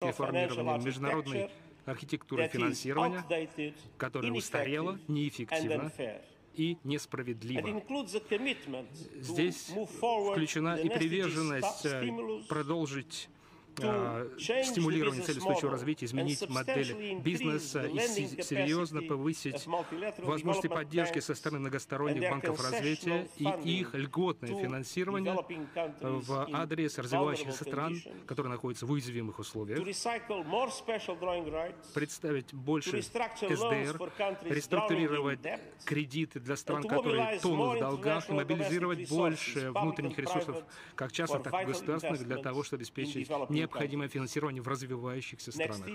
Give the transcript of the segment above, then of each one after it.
реформирования международной архитектуры финансирования, которая устарела, неэффективна и несправедлива. Здесь включена и приверженность э, продолжить а, стимулирование цели устойчивого развития, изменить модель бизнеса и серьезно повысить возможности поддержки со стороны многосторонних банков развития и их льготное финансирование в адрес развивающихся стран, которые находятся в уязвимых условиях, представить больше СДР, реструктурировать кредиты для стран, которые тонут в долгах, и мобилизировать больше внутренних ресурсов, как частных, так и государственных, для того, чтобы обеспечить необходимое финансирование в развивающихся странах.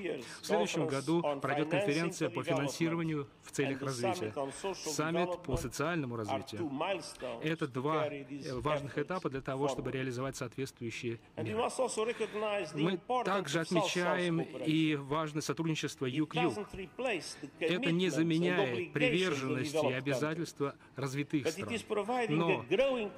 В следующем году пройдет конференция по финансированию в целях развития. Саммит по социальному развитию. Это два важных этапа для того, чтобы реализовать соответствующие меры. Мы также отмечаем и важное сотрудничество Юг-Юг. Это не заменяет приверженности и обязательства развитых стран. Но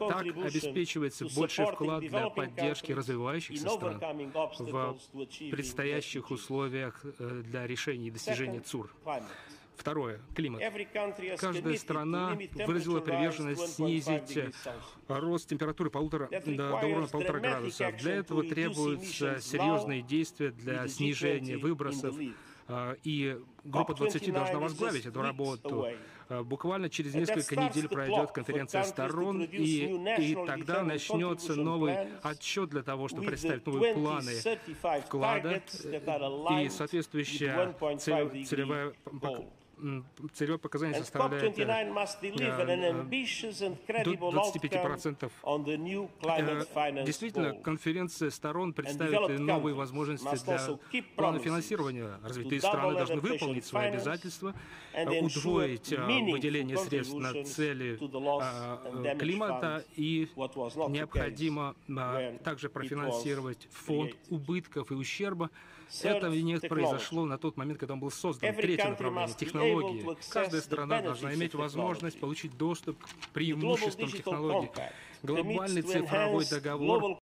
так обеспечивается больший вклад для поддержки развивающихся стран в предстоящих условиях э, для решения и достижения ЦУР. Второе. Климат. Каждая страна выразила приверженность снизить рост температуры полутора, до, до уровня полутора градусов. Для этого требуются серьезные действия для снижения выбросов и группа 20 должна возглавить эту работу. А, буквально через несколько недель пройдет конференция сторон, и, и тогда начнется новый отчет для того, чтобы представить новые планы вклада. и соответствующая целевая целевое показание составляет до 25%. Э, действительно, конференция сторон представит новые возможности для плана финансирования. Развитые страны должны выполнить свои обязательства, удвоить э, выделение средств на цели э, климата и необходимо также профинансировать фонд убытков и ущерба. Это не произошло на тот момент, когда он был создан. Третье направление – технологии технологии. Каждая страна должна иметь возможность получить доступ к преимуществам технологий. Глобальный цифровой договор